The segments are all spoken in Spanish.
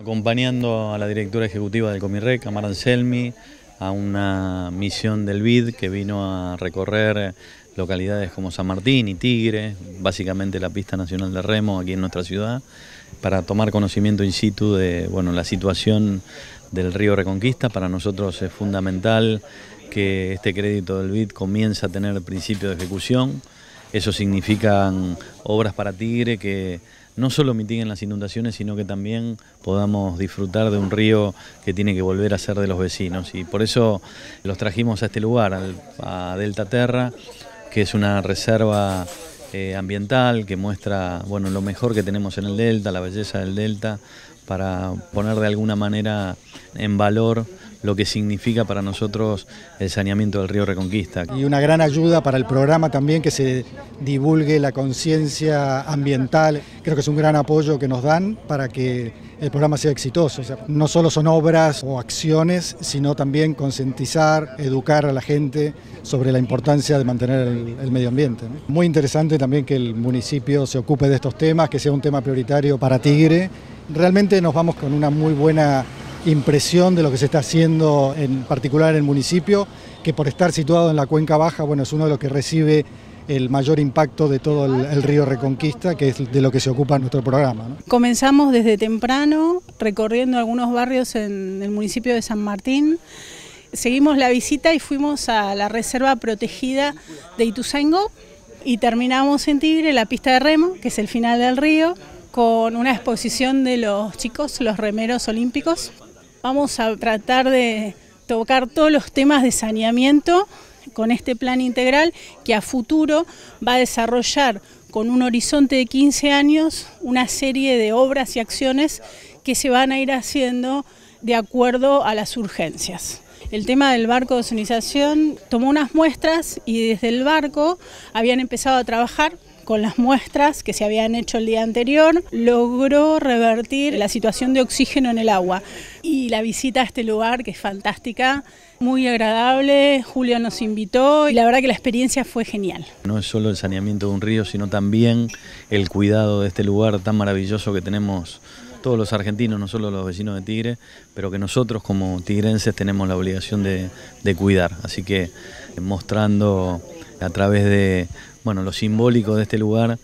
Acompañando a la directora ejecutiva del Comirrec, Amar Anselmi, a una misión del BID que vino a recorrer localidades como San Martín y Tigre, básicamente la pista nacional de remo aquí en nuestra ciudad, para tomar conocimiento in situ de bueno, la situación del río Reconquista. Para nosotros es fundamental que este crédito del BID comience a tener principio de ejecución. Eso significa obras para Tigre que no solo mitiguen las inundaciones, sino que también podamos disfrutar de un río que tiene que volver a ser de los vecinos. Y por eso los trajimos a este lugar, a Delta Terra, que es una reserva eh, ambiental que muestra bueno, lo mejor que tenemos en el delta, la belleza del delta, para poner de alguna manera en valor lo que significa para nosotros el saneamiento del río Reconquista. Y una gran ayuda para el programa también que se divulgue la conciencia ambiental, creo que es un gran apoyo que nos dan para que el programa sea exitoso. no solo son obras o acciones, sino también concientizar, educar a la gente sobre la importancia de mantener el, medio ambiente. Muy interesante también que el municipio se ocupe de estos temas, que sea un tema prioritario para Tigre. Realmente nos vamos con una muy buena impresión de lo que se está haciendo, en particular en el municipio, que por estar situado en la cuenca baja, bueno, es uno de los que recibe el mayor impacto de todo el, río Reconquista, que es de lo que se ocupa nuestro programa. Comenzamos desde temprano recorriendo algunos barrios en el municipio de San Martín. Seguimos la visita y fuimos a la reserva protegida de Ituzaingó y terminamos en Tigre, la pista de remo, que es el final del río, con una exposición de los chicos, los remeros olímpicos, Vamos a tratar de tocar todos los temas de saneamiento con este plan integral que a futuro va a desarrollar con un horizonte de 15 años una serie de obras y acciones que se van a ir haciendo de acuerdo a las urgencias. El tema del barco de ozonización tomó unas muestras y desde el barco habían empezado a trabajar con las muestras que se habían hecho el día anterior, logró revertir la situación de oxígeno en el agua. Y la visita a este lugar, que es fantástica, muy agradable, Julio nos invitó y la verdad que la experiencia fue genial. No es solo el saneamiento de un río, sino también el cuidado de este lugar tan maravilloso que tenemos todos los argentinos, no solo los vecinos de Tigre, pero que nosotros como tigrenses tenemos la obligación de, cuidar. Así que mostrando a través de bueno, lo simbólico de este lugar,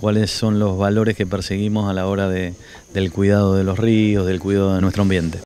cuáles son los valores que perseguimos a la hora de, del cuidado de los ríos, del cuidado de nuestro ambiente.